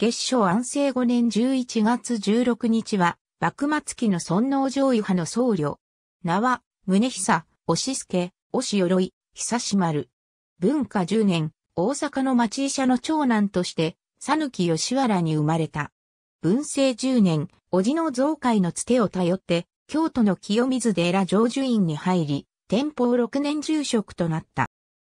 月賞安政5年11月16日は、幕末期の尊王攘夷派の僧侶。名は、宗久、押助、押鎧、久し丸。文化10年、大阪の町医者の長男として、讃岐吉原に生まれた。文政10年、叔父の増会のつてを頼って、京都の清水寺上樹院に入り、天保6年住職となった。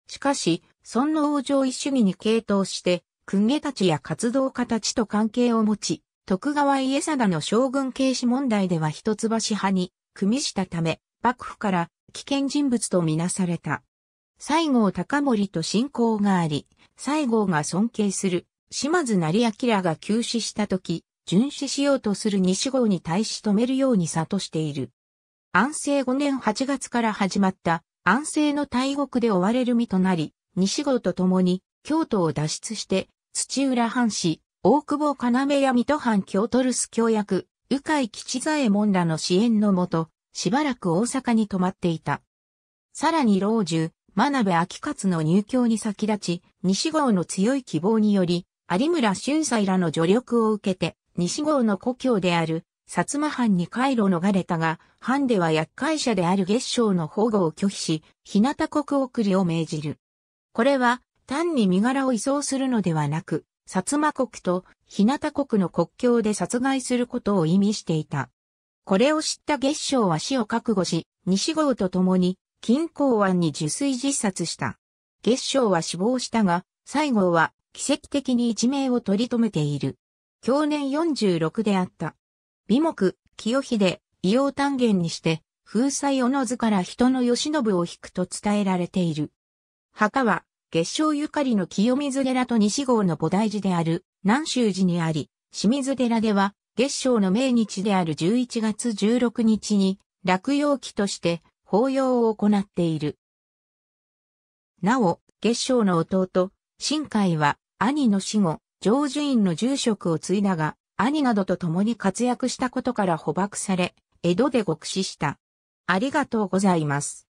しかし、尊王攘夷主義に傾倒して、公家たちや活動家たちと関係を持ち、徳川家貞の将軍軽視問題では一橋派に組みしたため、幕府から危険人物とみなされた。西郷隆盛と親交があり、西郷が尊敬する島津成明が急死した時、殉死しようとする西郷に対し止めるように諭している。安政5年8月から始まった安政の大国で追われる身となり、西郷と共に京都を脱出して土浦藩士、大久保要や水戸藩京都留守教役、鵜飼吉左衛門らの支援のもと、しばらく大阪に泊まっていた。さらに老中、真鍋秋勝の入京に先立ち、西郷の強い希望により、有村俊斎らの助力を受けて、西郷の故郷である薩摩藩に帰路逃れたが、藩では厄介者である月賞の保護を拒否し、日向国送りを命じる。これは、単に身柄を移送するのではなく、薩摩国と日向国の国境で殺害することを意味していた。これを知った月賞は死を覚悟し、西郷と共に、金港湾に受水自殺した。月賞は死亡したが、西郷は奇跡的に一命を取り留めている。去年46であった。美目、清秀、異様単元にして、風彩おのずから人の慶喜を引くと伝えられている。墓は、月照ゆかりの清水寺と西郷の菩提寺である南州寺にあり、清水寺では、月照の命日である11月16日に、落葉期として法要を行っている。なお、月照の弟、新海は、兄の死後、上樹院の住職を継いだが、兄などと共に活躍したことから捕獲され、江戸で獄死した。ありがとうございます。